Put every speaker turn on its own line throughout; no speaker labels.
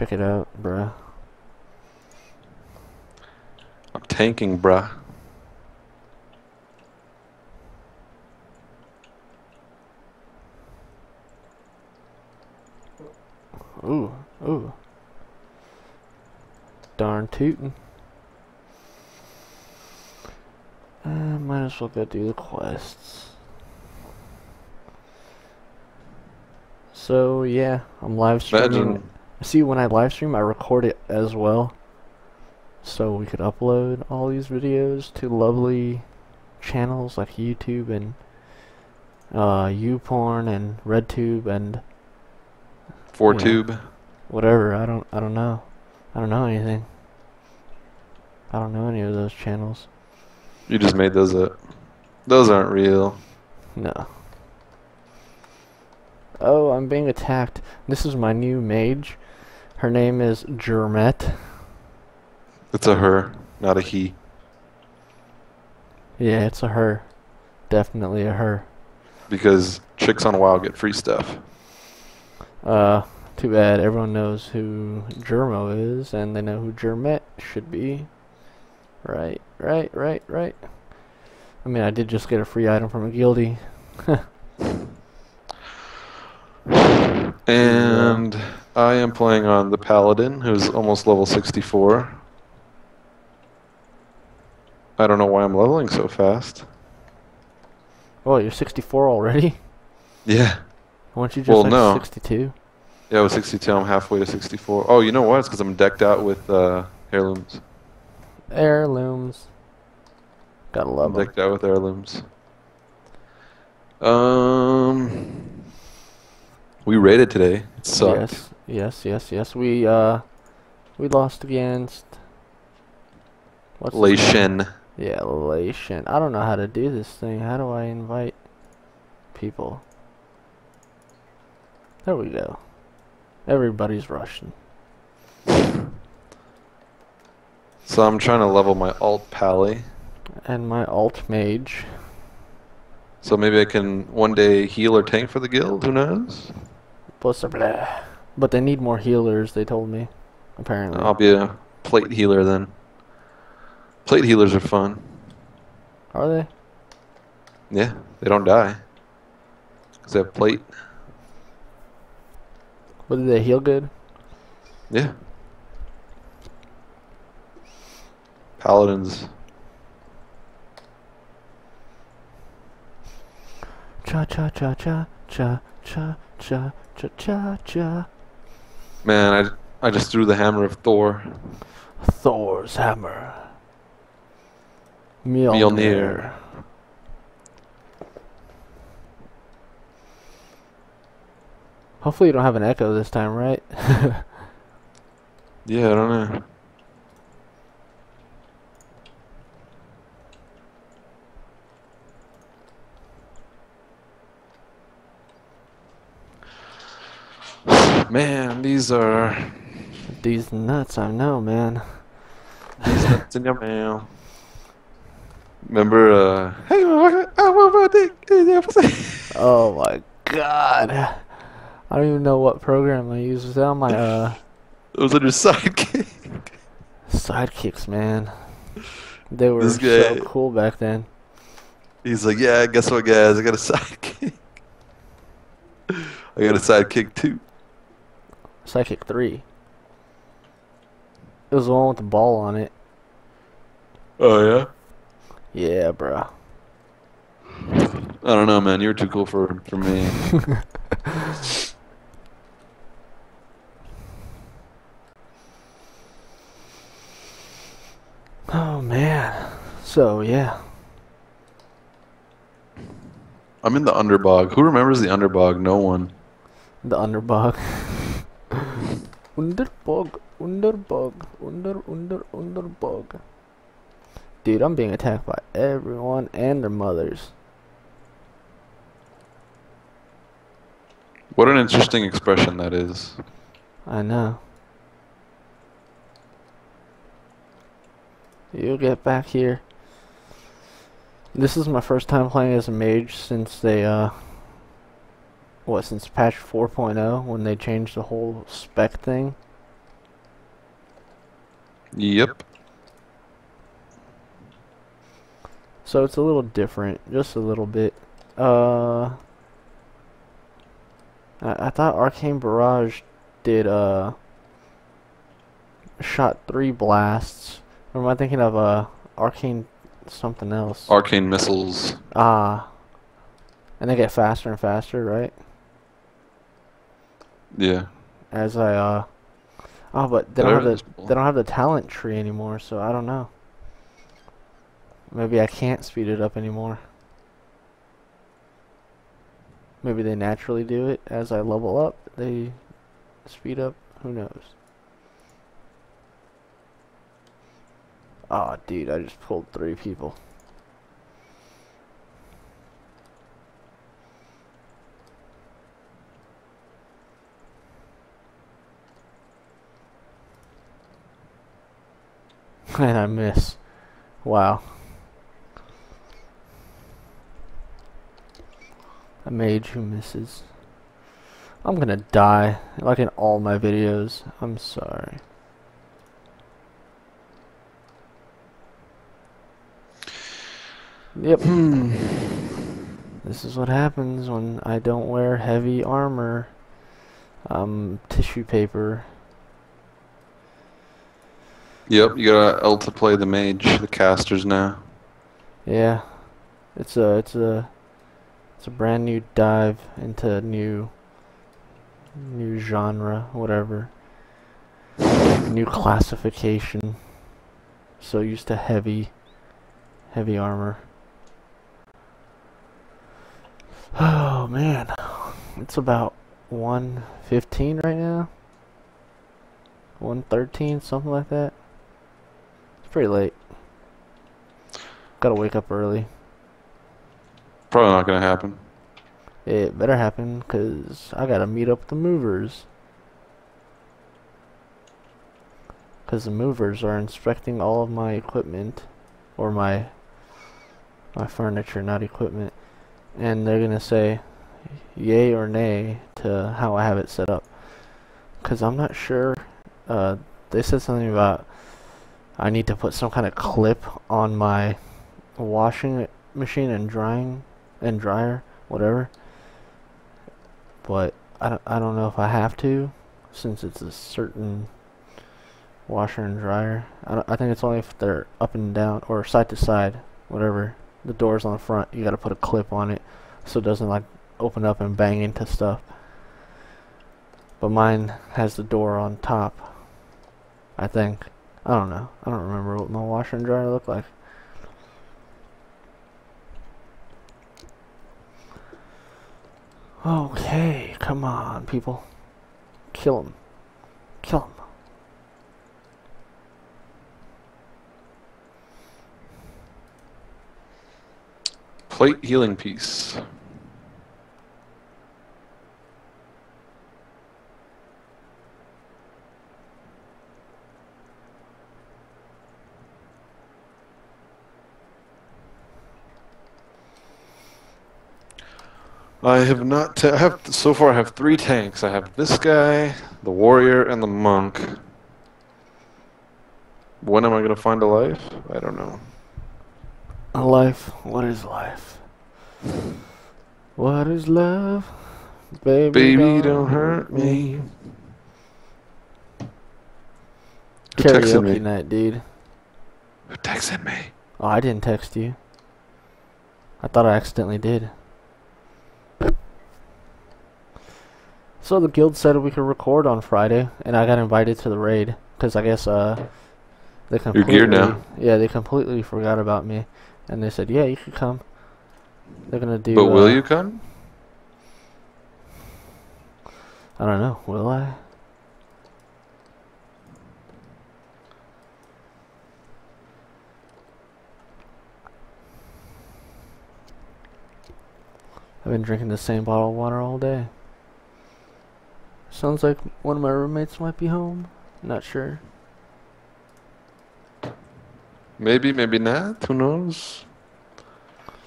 check it out, bruh.
I'm tanking, bruh.
Ooh, ooh. Darn tootin'. Uh, might as well go do the quests. So yeah, I'm live streaming.
Imagine,
See, when I live stream, I record it as well, so we could upload all these videos to lovely channels like YouTube and uh, YouPorn and RedTube and
four
Yeah.
tube.
whatever. I don't. I don't know. I don't know anything. I don't know any of those channels.
You just made those up. Those aren't real.
No. Oh, I'm being attacked. This is my new mage. Her name is Jermet.
It's a her, not a he.
Yeah, it's a her. Definitely a her.
Because chicks on WoW get free stuff.
Uh, too bad. Everyone knows who Germo is, and they know who Jermet should be. Right, right, right, right. I mean, I did just get a free item from a guildie.
And I am playing on the Paladin, who's almost level 64. I don't know why I'm leveling so fast.
Oh, you're 64 already?
Yeah.
Weren't you just
Well,
like
no.
62?
Yeah, I was 62. I'm halfway to 64. Oh, you know what? It's because I'm decked out with uh, heirlooms.
Heirlooms. Gotta
I'm
love 'em.
decked out with heirlooms. Um, we raided today. It sucked.
Yes, yes, yes, yes. We uh, we lost against. What's his
Lei
name?
Shen.
Yeah, Shen. I don't know how to do this thing. How do I invite people? There we go. Everybody's Russian.
So I'm trying to level my alt pally.
And my alt mage.
So maybe I can one day heal or tank for the guild. Who knows?
But they need more healers, they told me. Apparently.
I'll be a plate healer then. Plate healers are fun.
Are they?
Yeah, they don't die. Cause they have plate.
But do they heal good?
Yeah. Paladins.
Cha cha cha cha cha cha cha cha cha cha.
Man, I, I just threw the hammer of Thor.
Thor's hammer. Mjolnir.
Mjolnir.
Hopefully you don't have an echo this time, right?
Yeah, I don't know. Man, these are
These nuts, I know, man.
these nuts in your mouth. Remember, uh, hey, I want my dick in your pussy.
Oh my god. I don't even know what program I use. Was that on my uh
It was on your sidekick.
sidekicks, man? They were
This
so cool back then.
He's like, yeah, guess what, guys? I got a sidekick. I got a sidekick too.
Sidekick 3. It was the one with the ball on it.
Oh yeah.
Yeah, bro.
I don't know, man. You're too cool for for me.
Oh man. So yeah.
I'm in the underbog. Who remembers the underbog? No one.
The underbog. underbog, underbog, under, under, underbog. Dude, I'm being attacked by everyone and their mothers.
What an interesting expression that is.
I know. You get back here. This is my first time playing as a mage since they, uh, what, since patch 4.0 when they changed the whole spec thing.
Yep.
So it's a little different, just a little bit. Uh, I, I thought Arcane Barrage did uh shot three blasts. Or am I thinking of uh Arcane something else?
Arcane missiles.
Ah, and they get faster and faster, right?
Yeah.
As I uh oh, but they don't have the they don't have the talent tree anymore, so I don't know. Maybe I can't speed it up anymore. Maybe they naturally do it as I level up. They speed up. Who knows? Oh, dude, I just pulled three people. And I miss. Wow. A mage who misses. I'm gonna die, like in all my videos. I'm sorry. Yep.
Hmm.
This is what happens when I don't wear heavy armor. Um, tissue paper.
Yep, you gotta L to play the mage, the casters now.
Yeah, it's a it's a it's a brand new dive into new new genre, whatever. New classification. So used to heavy heavy armor. Oh man, it's about 115 right now. 113, something like that. It's pretty late. Gotta wake up early.
Probably not gonna happen.
It better happen, cause I gotta meet up with the movers. Cause the movers are inspecting all of my equipment, or my my furniture, not equipment, and they're gonna say yay or nay to how I have it set up. Cause I'm not sure. Uh, they said something about I need to put some kind of clip on my washing machine and drying and dryer, whatever. But I don't, I don't know if I have to, since it's a certain washer and dryer. I, I think it's only if they're up and down or side to side, whatever. The door's on the front, you gotta put a clip on it so it doesn't like open up and bang into stuff. But mine has the door on top. I think. I don't know. I don't remember what my washer and dryer look like. Okay, come on, people. Kill him. Kill him.
Plate healing piece. I have not. I have so far. I have three tanks. I have this guy, the warrior, and the monk. When am I gonna find a life? I don't know.
A life. What is life? What is love? Baby,
Baby, don't hurt me. Who
Karaoke
me?
night, dude.
Who texted me?
Oh, I didn't text you. I thought I accidentally did. So the guild said we could record on Friday, and I got invited to the raid because I guess uh they
You're
completely
geared now.
yeah they completely forgot about me, and they said yeah you could come. They're gonna do.
But will
uh,
you come?
I don't know. Will I? I've been drinking the same bottle of water all day. Sounds like one of my roommates might be home. Not sure.
Maybe, maybe not. Who knows?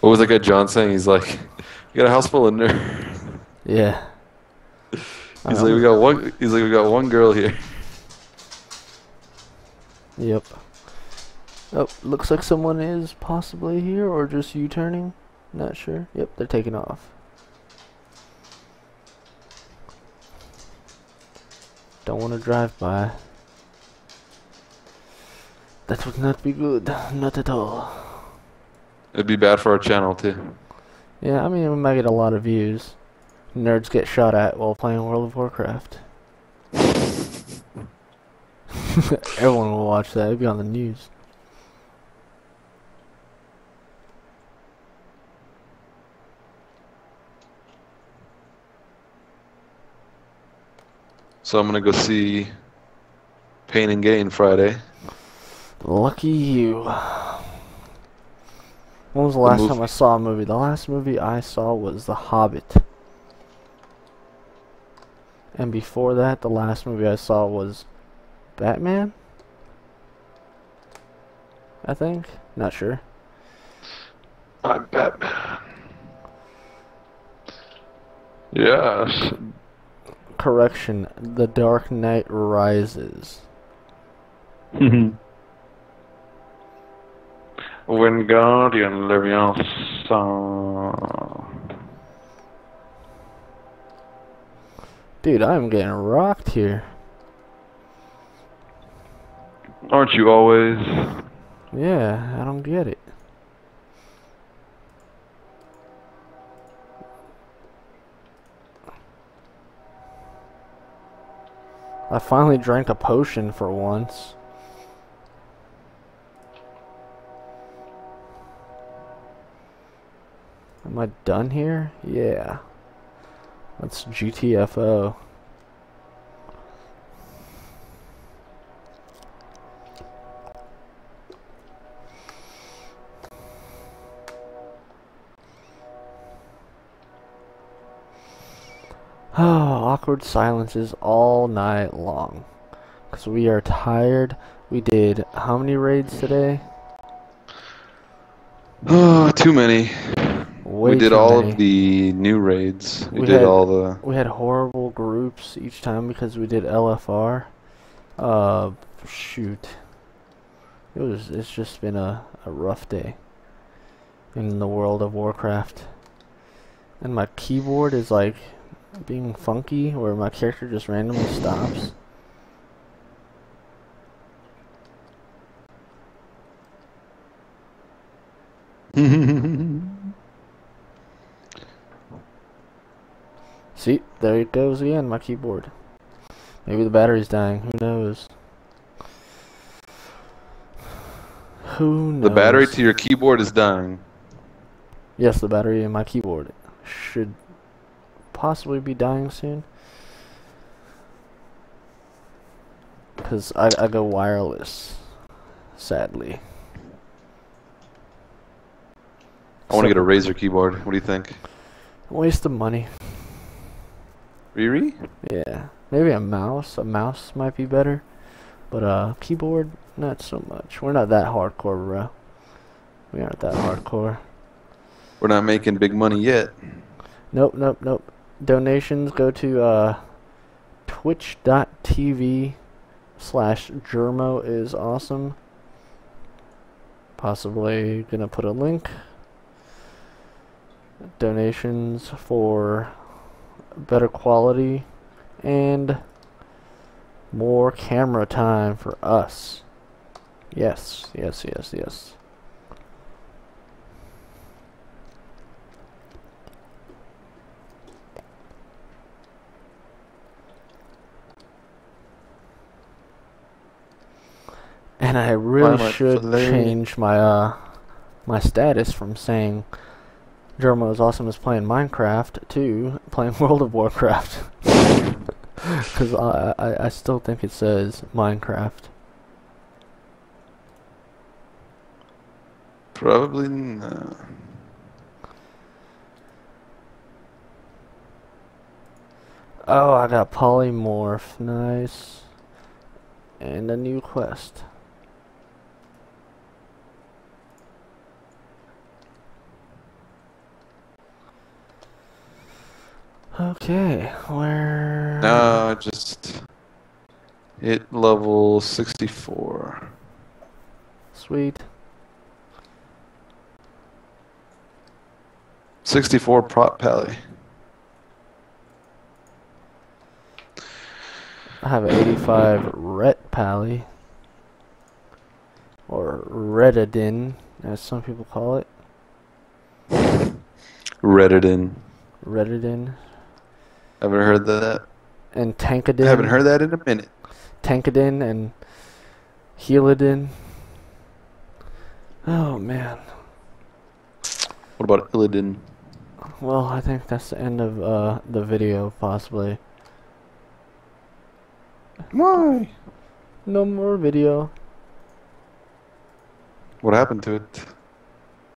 What was that guy John saying? He's like, "You got a house full of nerds."
Yeah.
He's like, "We got one." He's like, "We got one girl here."
Yep. Oh, looks like someone is possibly here, or just U-turning. Not sure. Yep, they're taking off. Don't want to drive by. That would not be good. Not at all.
It'd be bad for our channel too.
Yeah, I mean, we might get a lot of views. Nerds get shot at while playing World of Warcraft. Everyone will watch that. It'll be on the news.
So I'm gonna go see Pain and Gain Friday.
Lucky you. When was the last
mov-
time I saw a movie? The last movie I saw was The Hobbit. And before that, the last movie I saw was Batman? I think. Not sure.
I'm Batman. Yes.
Correction. The Dark Knight Rises.
Wingardium Leviosa.
Dude, I'm getting rocked here.
Aren't you always?
Yeah, I don't get it. I finally drank a potion for once. Am I done here? Yeah. That's GTFO. Awkward silences all night long. Because we are tired. We did how many raids today?
Oh, too many.
Way
we did all
many.
of the new raids. We,
We
did
had-
all the.
We had horrible groups each time because we did LFR. Uh, shoot. It was. It's just been a, a rough day in the world of Warcraft. And my keyboard is like being funky, where my character just randomly stops. See, there it goes again, my keyboard. Maybe the battery's dying. Who knows? Who knows?
the battery to your keyboard is dying.
Yes, the battery in my keyboard should possibly be dying soon. Because I, I go wireless, sadly.
I want
So-
to get a Razer keyboard. What do you think?
Waste of money.
Riri?
Yeah. Maybe a mouse. A mouse might be better. But uh keyboard, not so much. We're not that hardcore, bro. We aren't that hardcore.
We're not making big money yet.
Nope, nope, nope. Donations go to uh twitch.tv slash Germo is awesome. Possibly gonna put a link. Donations for better quality and more camera time for us. Yes, yes, yes, yes. And I really should change my uh my status from saying Germo is awesome as playing Minecraft to playing World of Warcraft. Because I, I I still think it says Minecraft.
Probably no.
Oh, I got polymorph, nice, and a new quest. Okay, where?
No, just hit level 64.
Sweet.
64 prot pally.
I have an 85 Ret Pally. Or Redidin, as some people call it.
Reddit
Redidin.
Haven't heard that.
And Tankadin.
I Haven't heard that in a minute.
Tankadin and Healadin. Oh man.
What about Illidan?
Well, I think that's the end of uh, the video, possibly.
Why?
No more video.
What happened to it?